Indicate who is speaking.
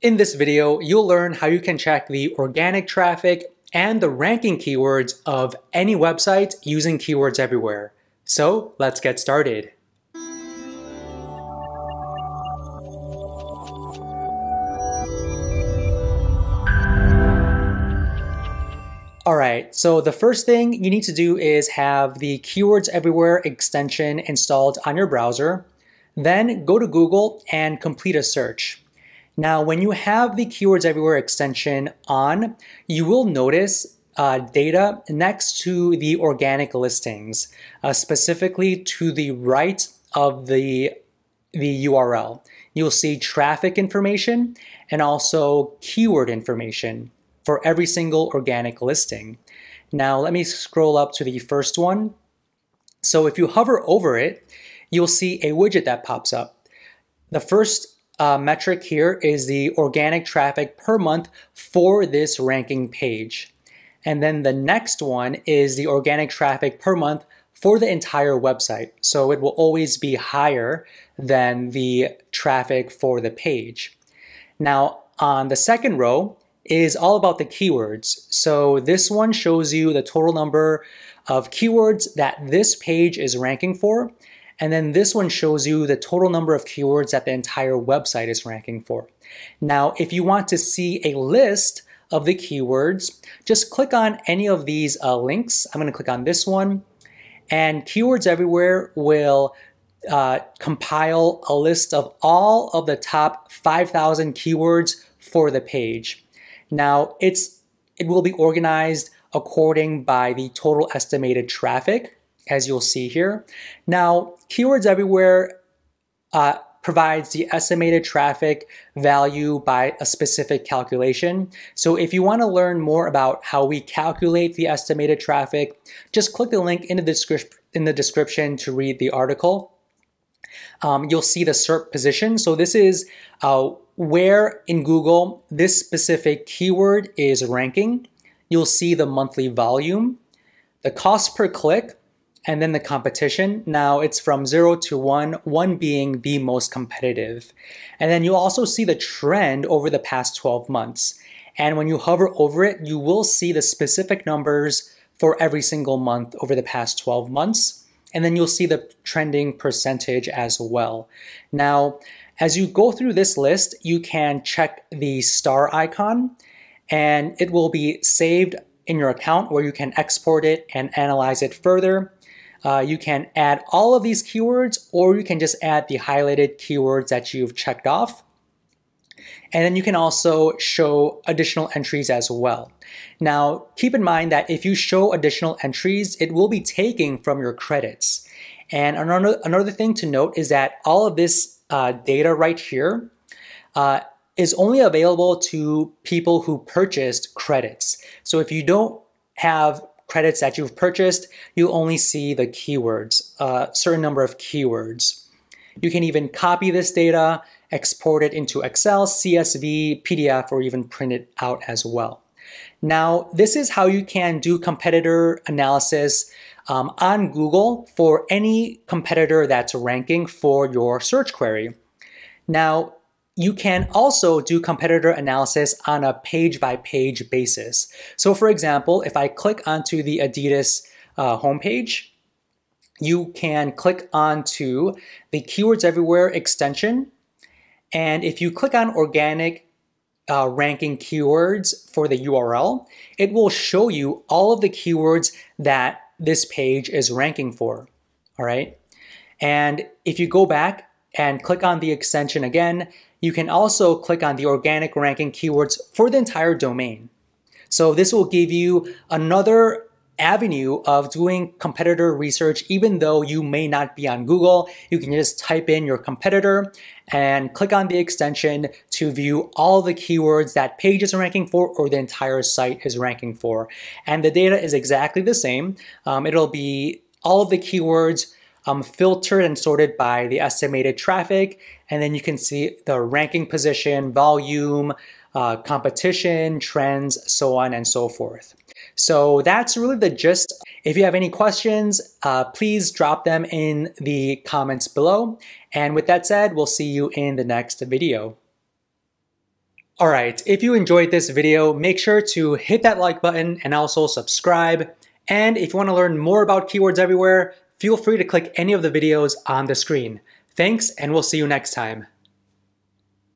Speaker 1: In this video, you'll learn how you can check the organic traffic and the ranking keywords of any website using Keywords Everywhere. So let's get started. Alright, so the first thing you need to do is have the Keywords Everywhere extension installed on your browser. Then go to Google and complete a search. Now, when you have the Keywords Everywhere extension on, you will notice uh, data next to the organic listings, uh, specifically to the right of the, the URL. You'll see traffic information and also keyword information for every single organic listing. Now, let me scroll up to the first one. So if you hover over it, you'll see a widget that pops up. The first uh, metric here is the organic traffic per month for this ranking page. And then the next one is the organic traffic per month for the entire website. So it will always be higher than the traffic for the page. Now, on the second row is all about the keywords. So this one shows you the total number of keywords that this page is ranking for. And then this one shows you the total number of keywords that the entire website is ranking for. Now, if you want to see a list of the keywords, just click on any of these uh, links. I'm going to click on this one. And Keywords Everywhere will uh, compile a list of all of the top 5,000 keywords for the page. Now, it's it will be organized according by the total estimated traffic as you'll see here. Now, Keywords Everywhere uh, provides the estimated traffic value by a specific calculation. So if you want to learn more about how we calculate the estimated traffic, just click the link in the, descrip in the description to read the article. Um, you'll see the SERP position. So this is uh, where in Google this specific keyword is ranking. You'll see the monthly volume, the cost per click, and then the competition. Now it's from zero to one, one being the most competitive. And then you'll also see the trend over the past 12 months. And when you hover over it, you will see the specific numbers for every single month over the past 12 months. And then you'll see the trending percentage as well. Now, as you go through this list, you can check the star icon and it will be saved in your account where you can export it and analyze it further. Uh, you can add all of these keywords or you can just add the highlighted keywords that you've checked off. And then you can also show additional entries as well. Now, keep in mind that if you show additional entries, it will be taking from your credits. And another, another thing to note is that all of this uh, data right here uh, is only available to people who purchased credits. So if you don't have credits that you've purchased, you only see the keywords, a certain number of keywords. You can even copy this data, export it into Excel, CSV, PDF, or even print it out as well. Now, this is how you can do competitor analysis um, on Google for any competitor that's ranking for your search query. Now, you can also do competitor analysis on a page by page basis. So for example, if I click onto the Adidas uh, homepage, you can click onto the Keywords Everywhere extension. And if you click on organic uh, ranking keywords for the URL, it will show you all of the keywords that this page is ranking for, all right? And if you go back and click on the extension again, you can also click on the organic ranking keywords for the entire domain. So this will give you another avenue of doing competitor research even though you may not be on Google. You can just type in your competitor and click on the extension to view all the keywords that page is ranking for or the entire site is ranking for. And the data is exactly the same. Um, it'll be all of the keywords um, filtered and sorted by the estimated traffic. And then you can see the ranking position, volume, uh, competition, trends, so on and so forth. So that's really the gist. If you have any questions, uh, please drop them in the comments below. And with that said, we'll see you in the next video. Alright, if you enjoyed this video, make sure to hit that like button and also subscribe. And if you want to learn more about Keywords Everywhere, feel free to click any of the videos on the screen. Thanks, and we'll see you next time.